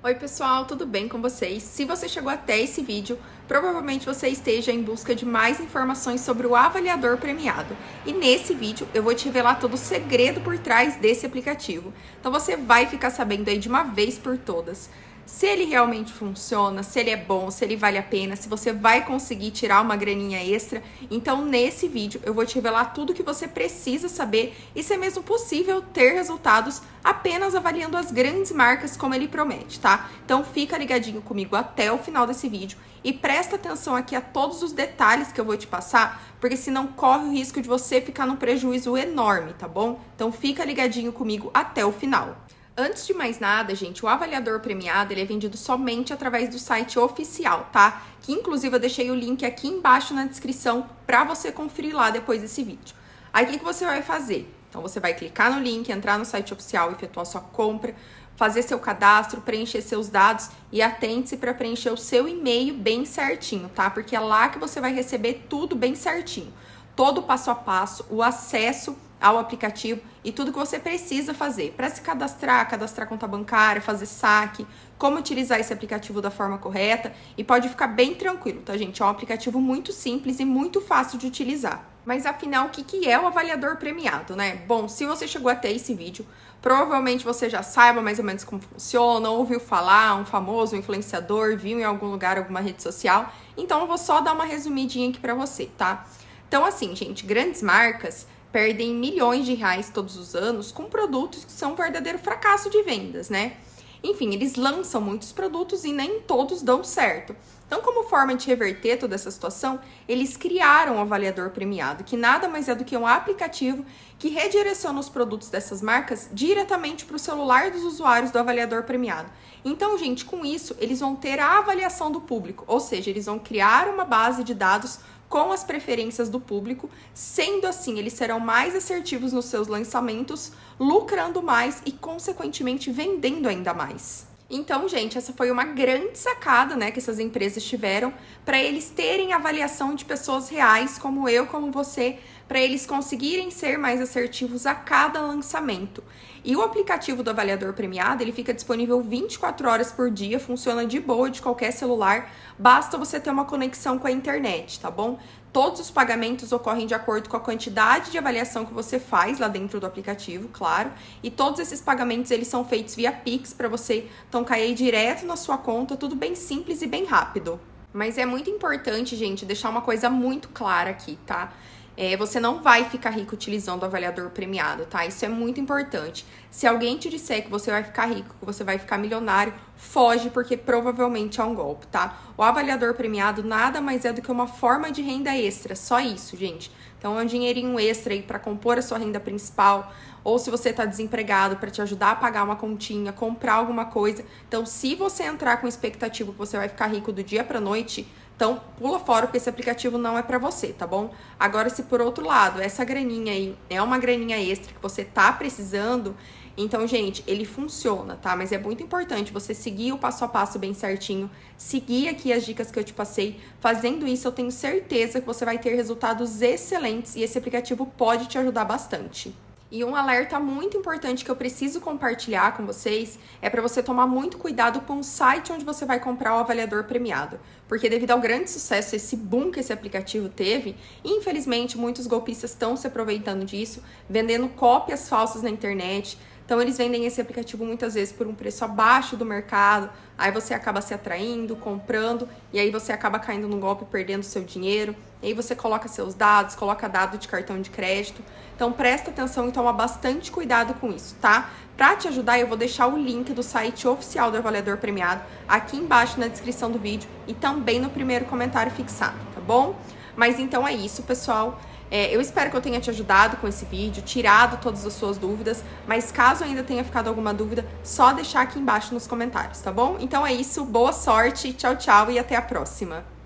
Oi pessoal, tudo bem com vocês? Se você chegou até esse vídeo, provavelmente você esteja em busca de mais informações sobre o avaliador premiado. E nesse vídeo eu vou te revelar todo o segredo por trás desse aplicativo. Então você vai ficar sabendo aí de uma vez por todas se ele realmente funciona, se ele é bom, se ele vale a pena, se você vai conseguir tirar uma graninha extra. Então, nesse vídeo, eu vou te revelar tudo que você precisa saber e se é mesmo possível ter resultados apenas avaliando as grandes marcas como ele promete, tá? Então, fica ligadinho comigo até o final desse vídeo e presta atenção aqui a todos os detalhes que eu vou te passar, porque senão corre o risco de você ficar num prejuízo enorme, tá bom? Então, fica ligadinho comigo até o final. Antes de mais nada, gente, o avaliador premiado ele é vendido somente através do site oficial, tá? Que inclusive eu deixei o link aqui embaixo na descrição para você conferir lá depois desse vídeo. Aí o que, que você vai fazer? Então você vai clicar no link, entrar no site oficial, efetuar sua compra, fazer seu cadastro, preencher seus dados e atente-se para preencher o seu e-mail bem certinho, tá? Porque é lá que você vai receber tudo bem certinho. Todo passo a passo, o acesso ao aplicativo e tudo que você precisa fazer para se cadastrar, cadastrar conta bancária, fazer saque, como utilizar esse aplicativo da forma correta e pode ficar bem tranquilo, tá, gente? É um aplicativo muito simples e muito fácil de utilizar. Mas afinal, o que, é o avaliador premiado, né? Bom, se você chegou até esse vídeo, provavelmente você já saiba mais ou menos como funciona, ouviu falar, um famoso influenciador, viu em algum lugar, alguma rede social. Então eu vou só dar uma resumidinha aqui para você, tá? Então, assim, gente, grandes marcas perdem milhões de reais todos os anos com produtos que são um verdadeiro fracasso de vendas, né? Enfim, eles lançam muitos produtos e nem todos dão certo. Então, como forma de reverter toda essa situação, eles criaram o avaliador premiado, que nada mais é do que um aplicativo que redireciona os produtos dessas marcas diretamente para o celular dos usuários do avaliador premiado. Então, gente, com isso, eles vão ter a avaliação do público, ou seja, eles vão criar uma base de dados com as preferências do público, sendo assim, eles serão mais assertivos nos seus lançamentos, lucrando mais e, consequentemente, vendendo ainda mais. Então, gente, essa foi uma grande sacada, né, que essas empresas tiveram para eles terem avaliação de pessoas reais, como eu, como você, para eles conseguirem ser mais assertivos a cada lançamento. E o aplicativo do avaliador premiado, ele fica disponível 24 horas por dia, funciona de boa de qualquer celular, basta você ter uma conexão com a internet, tá bom? Todos os pagamentos ocorrem de acordo com a quantidade de avaliação que você faz lá dentro do aplicativo, claro. E todos esses pagamentos eles são feitos via Pix para você então cair direto na sua conta, tudo bem simples e bem rápido. Mas é muito importante, gente, deixar uma coisa muito clara aqui, tá? É, você não vai ficar rico utilizando o avaliador premiado, tá? Isso é muito importante. Se alguém te disser que você vai ficar rico, que você vai ficar milionário, foge, porque provavelmente é um golpe, tá? O avaliador premiado nada mais é do que uma forma de renda extra, só isso, gente. Então é um dinheirinho extra aí para compor a sua renda principal, ou se você está desempregado para te ajudar a pagar uma continha, comprar alguma coisa. Então, se você entrar com expectativa que você vai ficar rico do dia para noite, então, pula fora porque esse aplicativo não é para você, tá bom? Agora, se por outro lado, essa graninha aí é uma graninha extra que você tá precisando, então, gente, ele funciona, tá? Mas é muito importante você seguir o passo a passo bem certinho, seguir aqui as dicas que eu te passei. Fazendo isso, eu tenho certeza que você vai ter resultados excelentes e esse aplicativo pode te ajudar bastante. E um alerta muito importante que eu preciso compartilhar com vocês é para você tomar muito cuidado com o site onde você vai comprar o avaliador premiado. Porque devido ao grande sucesso, esse boom que esse aplicativo teve, infelizmente muitos golpistas estão se aproveitando disso, vendendo cópias falsas na internet, então eles vendem esse aplicativo muitas vezes por um preço abaixo do mercado, aí você acaba se atraindo, comprando, e aí você acaba caindo no golpe, perdendo seu dinheiro. Aí você coloca seus dados, coloca dado de cartão de crédito. Então presta atenção e toma bastante cuidado com isso, tá? Para te ajudar, eu vou deixar o link do site oficial do avaliador premiado aqui embaixo na descrição do vídeo e também no primeiro comentário fixado, tá bom? Mas então é isso, pessoal. É, eu espero que eu tenha te ajudado com esse vídeo, tirado todas as suas dúvidas, mas caso ainda tenha ficado alguma dúvida, só deixar aqui embaixo nos comentários, tá bom? Então é isso, boa sorte, tchau, tchau e até a próxima!